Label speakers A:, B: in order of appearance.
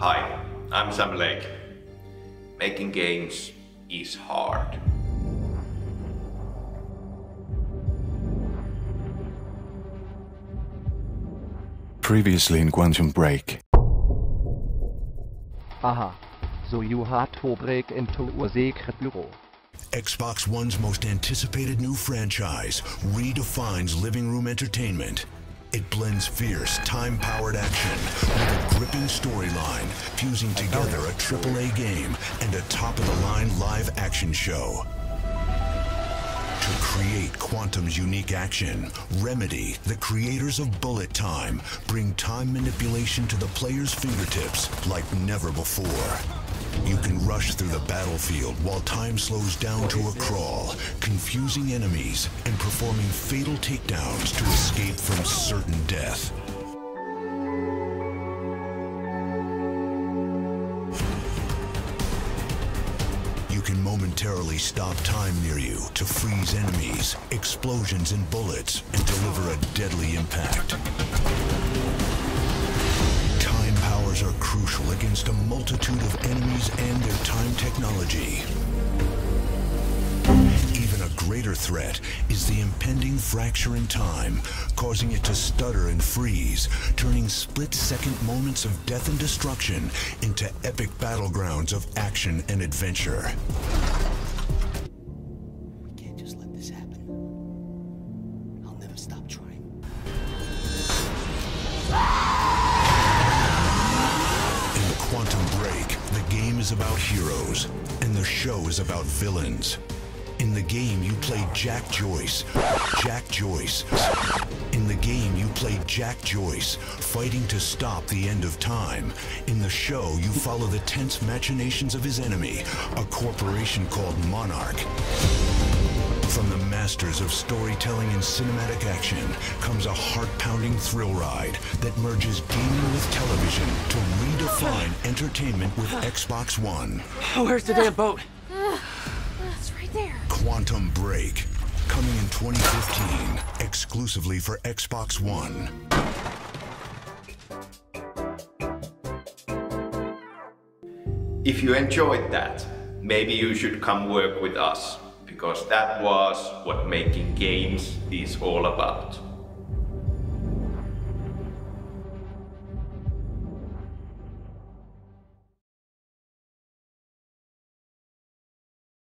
A: Hi, I'm Sam Lake. Making games is hard.
B: Previously in Quantum Break.
C: Aha. So you had to break into a secret bureau.
D: Xbox One's most anticipated new franchise redefines living room entertainment. It blends fierce, time-powered action with storyline, fusing together a AAA game and a top-of-the-line live action show. To create Quantum's unique action, Remedy, the creators of Bullet Time, bring time manipulation to the player's fingertips like never before. You can rush through the battlefield while time slows down to a crawl, confusing enemies and performing fatal takedowns to escape from certain death. You can momentarily stop time near you to freeze enemies, explosions and bullets, and deliver a deadly impact. Time powers are crucial against a multitude of enemies and their time technology. Greater threat is the impending fracture in time, causing it to stutter and freeze, turning split-second moments of death and destruction into epic battlegrounds of action and adventure.
E: We can't just let this happen. I'll never stop trying.
D: In the Quantum Break, the game is about heroes, and the show is about villains. In the game, you play Jack Joyce. Jack Joyce. In the game, you play Jack Joyce, fighting to stop the end of time. In the show, you follow the tense machinations of his enemy, a corporation called Monarch. From the masters of storytelling and cinematic action comes a heart-pounding thrill ride that merges gaming with television to redefine entertainment with Xbox One.
E: Where's the damn boat?
F: It's right there.
D: Quantum Break, coming in 2015, exclusively for Xbox One.
A: If you enjoyed that, maybe you should come work with us, because that was what making games is all about.